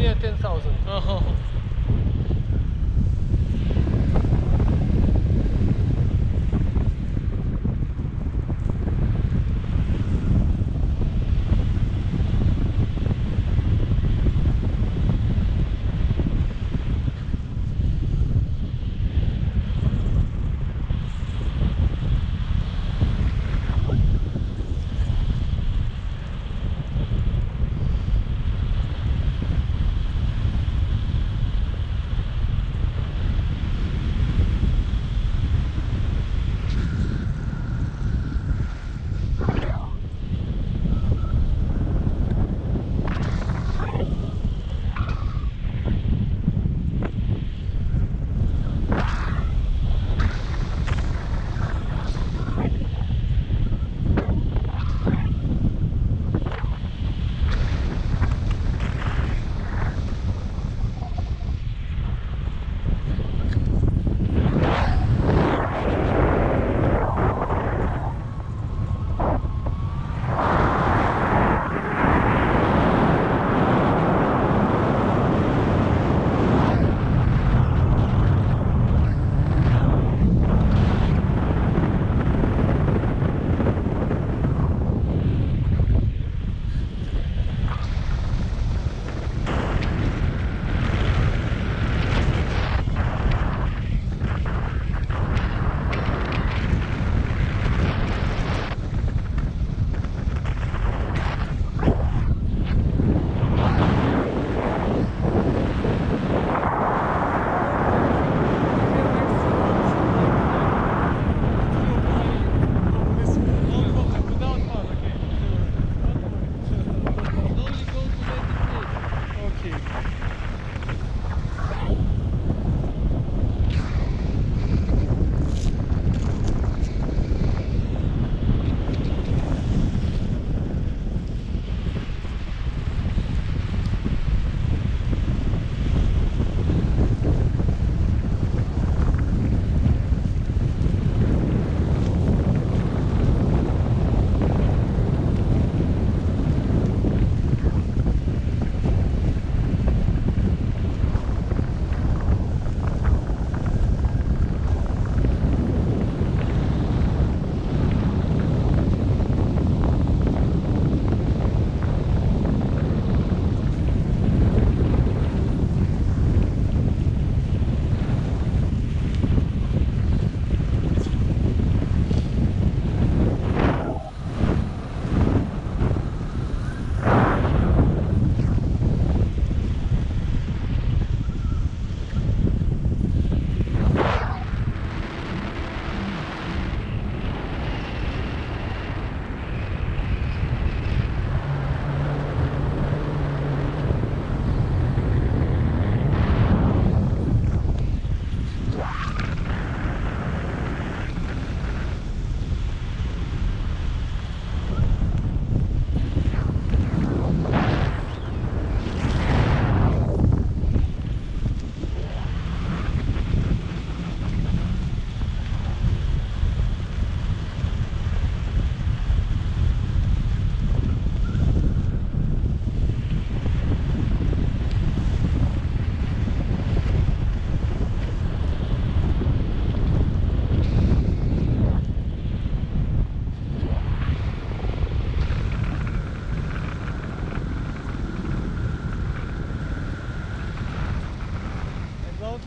Yeah, ten.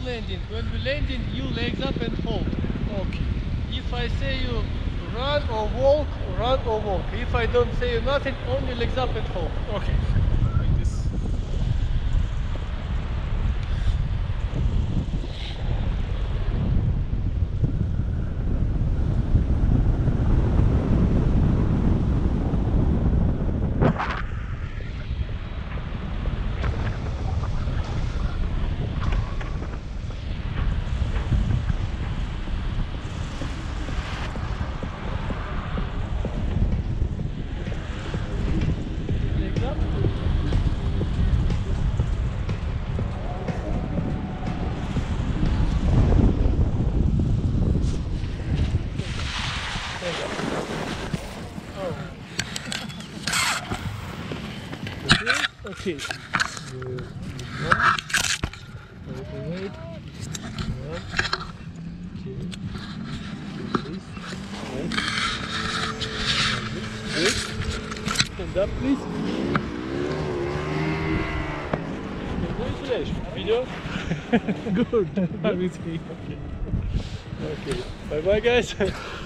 Landing. When we landing, you legs up and hold. Okay. If I say you run or walk, run or walk. If I don't say you nothing, only legs up and hold. Okay. Like this. Legs up. Legs up. Oh. Okay. Wait, wait, wait. Okay. Good. Stand up, please. Congratulations. Video? Good. See. Okay. Okay. Bye bye, guys.